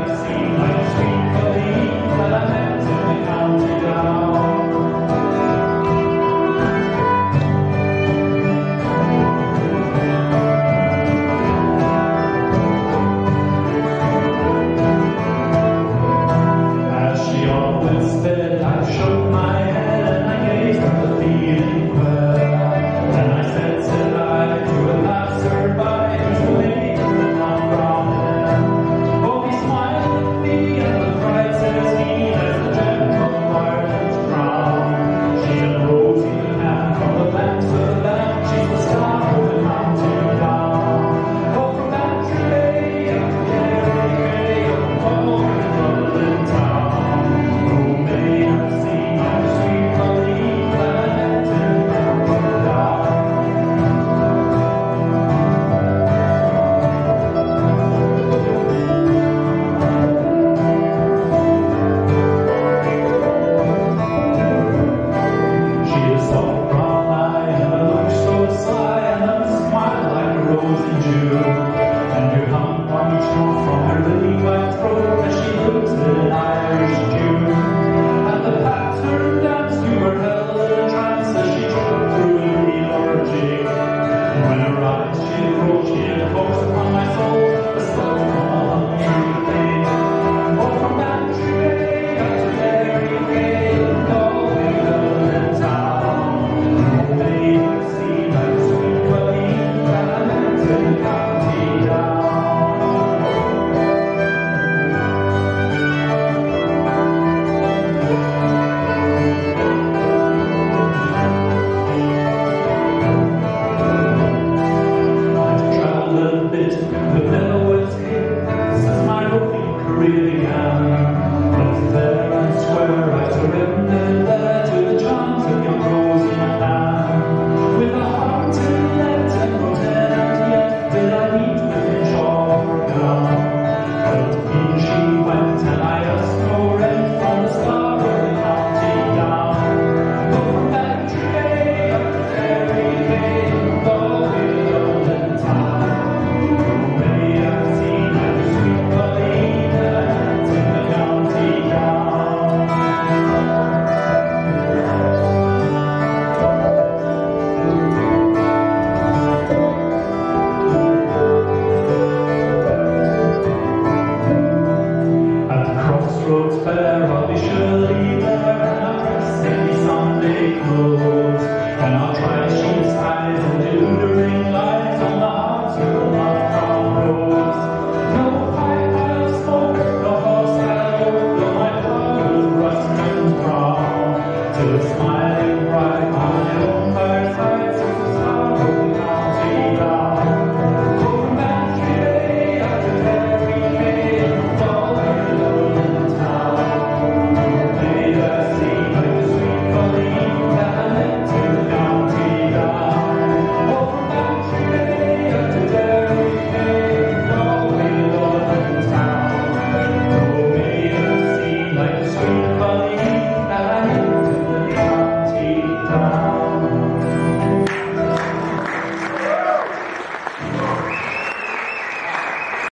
Amen. officially there and our press may be someday closed, and our trial sheep's eyes and ring.